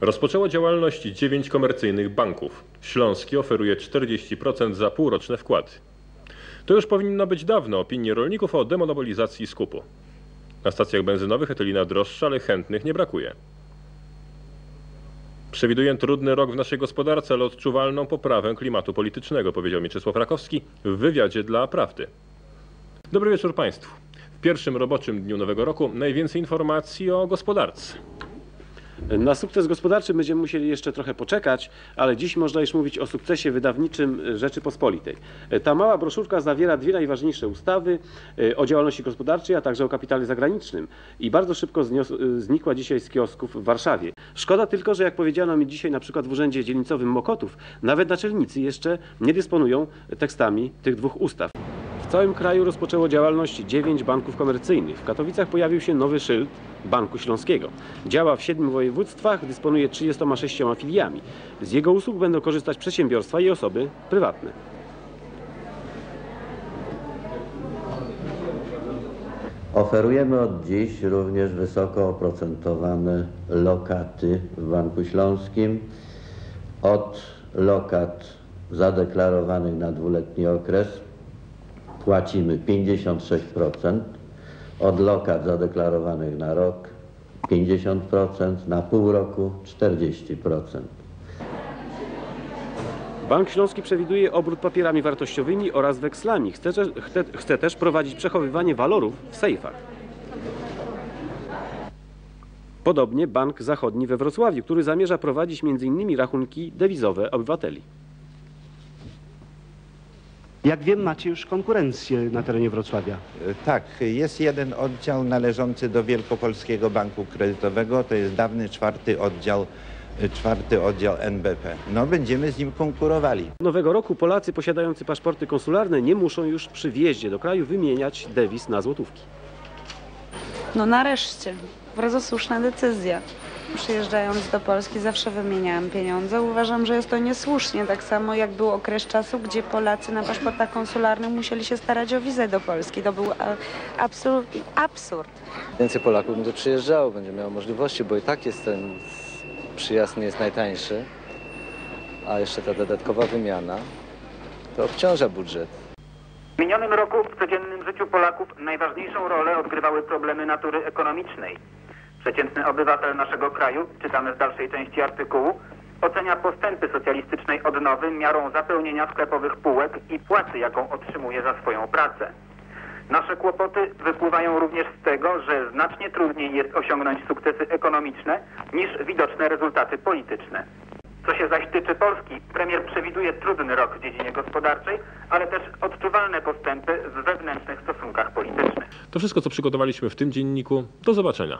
Rozpoczęło działalność 9 komercyjnych banków. Śląski oferuje 40% za półroczne wkłady. To już powinno być dawno opinie rolników o demonopolizacji skupu. Na stacjach benzynowych etylina droższa, ale chętnych nie brakuje. Przewiduję trudny rok w naszej gospodarce, ale odczuwalną poprawę klimatu politycznego, powiedział Mieczysław Rakowski w wywiadzie dla Prawdy. Dobry wieczór Państwu. W pierwszym roboczym dniu nowego roku najwięcej informacji o gospodarce. Na sukces gospodarczy będziemy musieli jeszcze trochę poczekać, ale dziś można już mówić o sukcesie wydawniczym Rzeczypospolitej. Ta mała broszurka zawiera dwie najważniejsze ustawy e, o działalności gospodarczej, a także o kapitale zagranicznym i bardzo szybko znios- znikła dzisiaj z kiosków w Warszawie. Szkoda tylko, że jak powiedziano mi dzisiaj na przykład w Urzędzie Dzielnicowym Mokotów, nawet naczelnicy jeszcze nie dysponują tekstami tych dwóch ustaw. Całym kraju rozpoczęło działalność 9 banków komercyjnych. W Katowicach pojawił się nowy szyld Banku Śląskiego. Działa w 7 województwach, dysponuje 36 filiami. Z jego usług będą korzystać przedsiębiorstwa i osoby prywatne. Oferujemy od dziś również wysoko oprocentowane lokaty w Banku Śląskim. Od lokat zadeklarowanych na dwuletni okres płacimy 56%, od lokat zadeklarowanych na rok 50%, na pół roku 40%. Bank Śląski przewiduje obrót papierami wartościowymi oraz wekslami. Chce, chce, chce też prowadzić przechowywanie walorów w sejfach. Podobnie Bank Zachodni we Wrocławiu, który zamierza prowadzić m.in. rachunki dewizowe obywateli. Jak wiem, macie już konkurencję na terenie Wrocławia. Tak, jest jeden oddział należący do Wielkopolskiego Banku Kredytowego, to jest dawny czwarty oddział, czwarty oddział NBP. No będziemy z nim konkurowali. Nowego roku Polacy posiadający paszporty konsularne nie muszą już przy wjeździe do kraju wymieniać dewiz na złotówki. No nareszcie. Bardzo słuszna decyzja. Przyjeżdżając do Polski zawsze wymieniałam pieniądze. Uważam, że jest to niesłusznie. Tak samo jak był okres czasu, gdzie Polacy na paszportach konsularnych musieli się starać o wizę do Polski. To był e, absurd. absurd. Więcej Polaków będzie przyjeżdżało, będzie miało możliwości, bo i tak jest ten przyjazd nie jest najtańszy, a jeszcze ta dodatkowa wymiana to obciąża budżet. W minionym roku w codziennym życiu Polaków najważniejszą rolę odgrywały problemy natury ekonomicznej. Przeciętny obywatel naszego kraju, czytamy w dalszej części artykułu, ocenia postępy socjalistycznej odnowy miarą zapełnienia sklepowych półek i płacy, jaką otrzymuje za swoją pracę. Nasze kłopoty wypływają również z tego, że znacznie trudniej jest osiągnąć sukcesy ekonomiczne niż widoczne rezultaty polityczne. Co się zaś tyczy Polski, premier przewiduje trudny rok w dziedzinie gospodarczej, ale też odczuwalne postępy w wewnętrznych stosunkach politycznych. To wszystko, co przygotowaliśmy w tym dzienniku. Do zobaczenia.